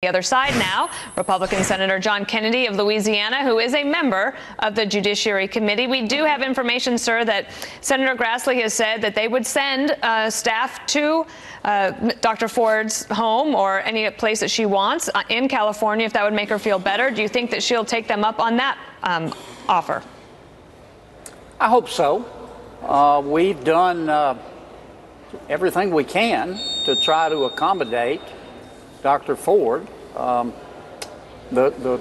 The other side now, Republican Senator John Kennedy of Louisiana, who is a member of the Judiciary Committee. We do have information, sir, that Senator Grassley has said that they would send uh, staff to uh, Dr. Ford's home or any place that she wants uh, in California if that would make her feel better. Do you think that she'll take them up on that um, offer? I hope so. Uh, we've done uh, everything we can to try to accommodate Dr. Ford, um, the, the,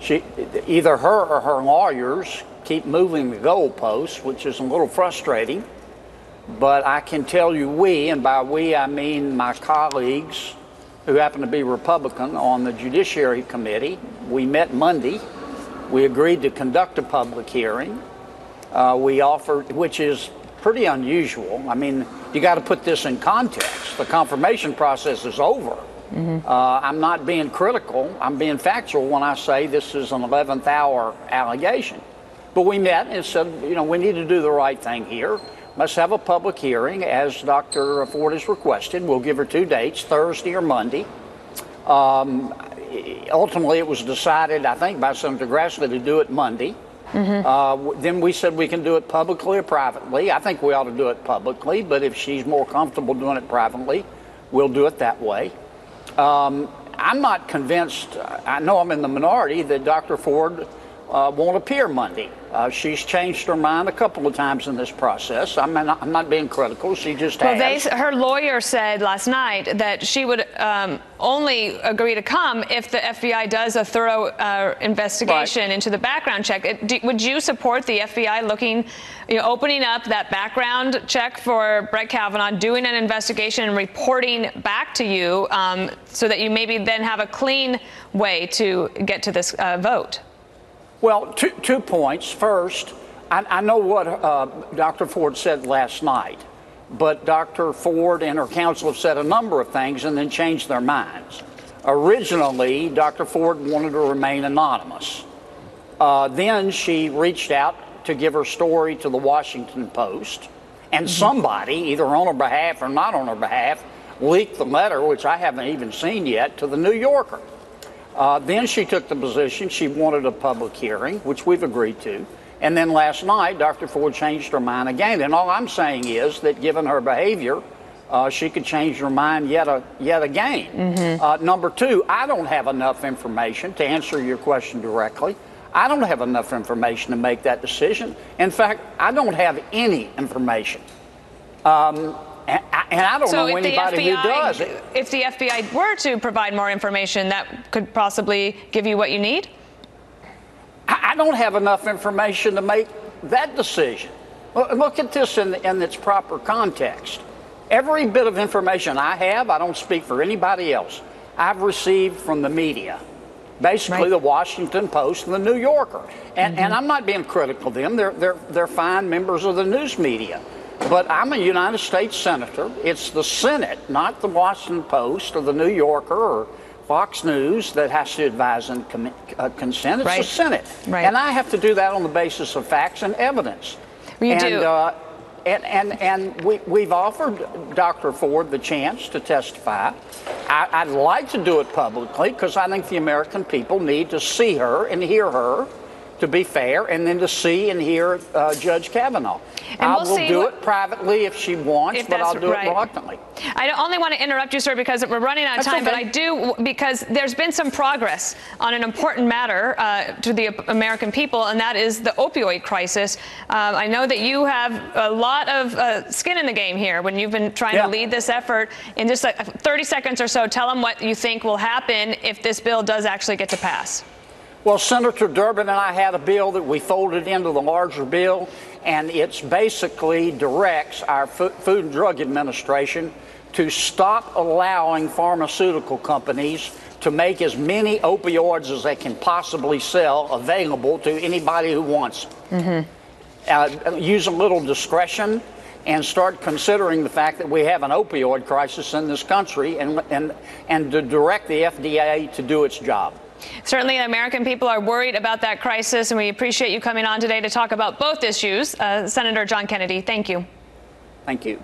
she, either her or her lawyers keep moving the goalposts, which is a little frustrating. But I can tell you, we, and by we I mean my colleagues who happen to be Republican on the Judiciary Committee, we met Monday. We agreed to conduct a public hearing. Uh, we offered, which is pretty unusual. I mean, you got to put this in context. The confirmation process is over. Mm-hmm. Uh, I'm not being critical. I'm being factual when I say this is an 11th hour allegation. But we met and said, you know, we need to do the right thing here. Let's have a public hearing as Dr. Ford has requested. We'll give her two dates, Thursday or Monday. Um, ultimately, it was decided, I think, by Senator Grassley to do it Monday. Mm-hmm. Uh, then we said we can do it publicly or privately. I think we ought to do it publicly, but if she's more comfortable doing it privately, we'll do it that way. Um, I'm not convinced, I know I'm in the minority, that Dr. Ford uh, won't appear Monday. Uh, she's changed her mind a couple of times in this process. I'm not, I'm not being critical. She just well, has. They, her lawyer said last night that she would um, only agree to come if the FBI does a thorough uh, investigation right. into the background check. It, do, would you support the FBI looking, you know, opening up that background check for Brett Kavanaugh, doing an investigation and reporting back to you um, so that you maybe then have a clean way to get to this uh, vote? Well, two, two points. First, I, I know what uh, Dr. Ford said last night, but Dr. Ford and her counsel have said a number of things and then changed their minds. Originally, Dr. Ford wanted to remain anonymous. Uh, then she reached out to give her story to the Washington Post, and mm-hmm. somebody, either on her behalf or not on her behalf, leaked the letter, which I haven't even seen yet, to the New Yorker. Uh, then she took the position she wanted a public hearing, which we've agreed to. And then last night, Dr. Ford changed her mind again. And all I'm saying is that given her behavior, uh, she could change her mind yet, a, yet again. Mm-hmm. Uh, number two, I don't have enough information to answer your question directly. I don't have enough information to make that decision. In fact, I don't have any information. Um, and I don't so know anybody FBI, who does. If the FBI were to provide more information, that could possibly give you what you need? I don't have enough information to make that decision. Look at this in, in its proper context. Every bit of information I have, I don't speak for anybody else, I've received from the media. Basically, right. the Washington Post and the New Yorker. And, mm-hmm. and I'm not being critical of them, they're, they're, they're fine members of the news media. But I'm a United States Senator. It's the Senate, not the Washington Post or the New Yorker or Fox News that has to advise and com- uh, consent. It's right. the Senate. Right. And I have to do that on the basis of facts and evidence. You and, do. Uh, and and, and we, we've offered Dr. Ford the chance to testify. I, would like to do it publicly because I think the American people need to see her and hear her to be fair, and then to see and hear uh, Judge Kavanaugh. And I we'll will do what, it privately if she wants, if but I'll do right. it reluctantly. I only want to interrupt you, sir, because we're running out of time, okay. but I do because there's been some progress on an important matter uh, to the American people, and that is the opioid crisis. Um, I know that you have a lot of uh, skin in the game here when you've been trying yeah. to lead this effort. In just 30 seconds or so, tell them what you think will happen if this bill does actually get to pass. Well, Senator Durbin and I had a bill that we folded into the larger bill, and it's basically directs our Food and Drug Administration to stop allowing pharmaceutical companies to make as many opioids as they can possibly sell available to anybody who wants. Mm-hmm. Uh, use a little discretion and start considering the fact that we have an opioid crisis in this country and, and, and to direct the FDA to do its job. Certainly, the American people are worried about that crisis, and we appreciate you coming on today to talk about both issues. Uh, Senator John Kennedy, thank you. Thank you.